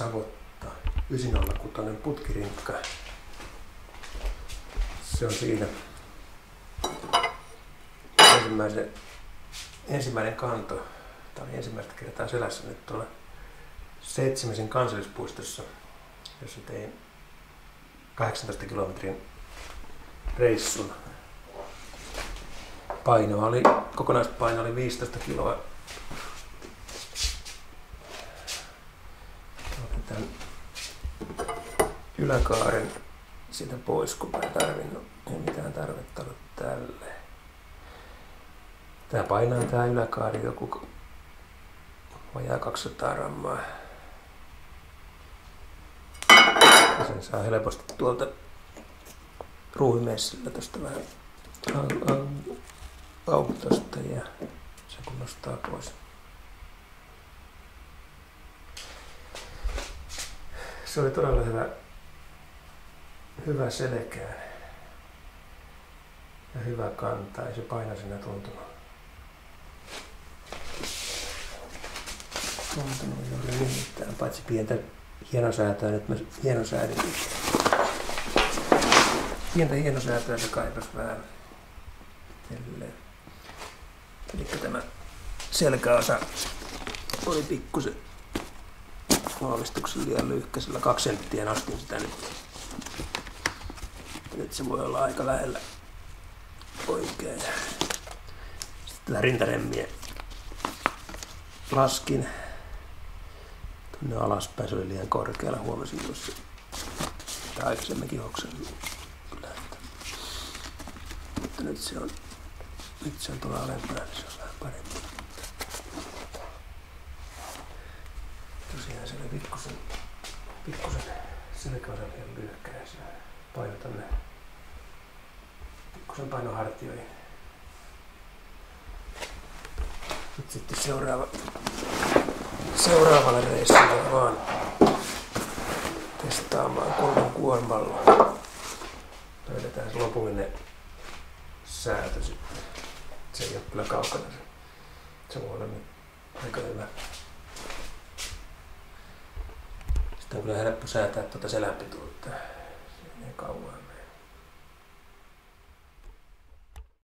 Savotta 906 putkirinkka. Se on siinä ensimmäisen, ensimmäinen kanto. Tämä oli ensimmäistä kertaa selässä nyt tuolla Seitsemisen kansallispuistossa, jossa tein 18 kilometrin reissun. Paino oli, kokonaispaino oli 15 kiloa. Yläkaaren siitä pois, kun mä en tarvinnut. Ei mitään tarvetta ollut tälle. Tää painaa tää yläkaari joku vajaa 200 grammaa. Ja sen saa helposti tuolta ruuhimessillä tuosta vähän au, au, autosta ja se kun nostaa pois. Se oli todella hyvä, hyvä selkään ja hyvä kantaa, ei se paina sinä tuntunut. Tuntunut juuri mitään, paitsi pientä hienosäätöä, nyt mä hienosäädin. Pientä hienosäätöä se kaipas vähän. Eli tämä selkäosa oli pikkusen valmistuksen liian lyhkäisellä. Kaksi senttiä nostin sitä nyt. Nyt se voi olla aika lähellä oikein. Sitten tätä rintaremmiä laskin tuonne alaspäin. Se oli liian korkealla. Huomasin tuossa aikaisemminkin hoksen kyllä. Että, mutta nyt se on nyt se on tuolla alempana, niin se on vähän parempi. Tosiaan se oli pikkusen, pikkusen selkäosa liian lyhkäinen. Se paino tonne pikkusen paino hartioihin. Nyt sitten seuraava, seuraavalle reissulle vaan testaamaan kolmen kuormalla. Löydetään se lopullinen säätö sitten. Se ei ole kyllä kaukana se. Se voi olla nyt aika hyvä. Sitten on kyllä helppo säätää tuota selänpituutta. Se ei kauan.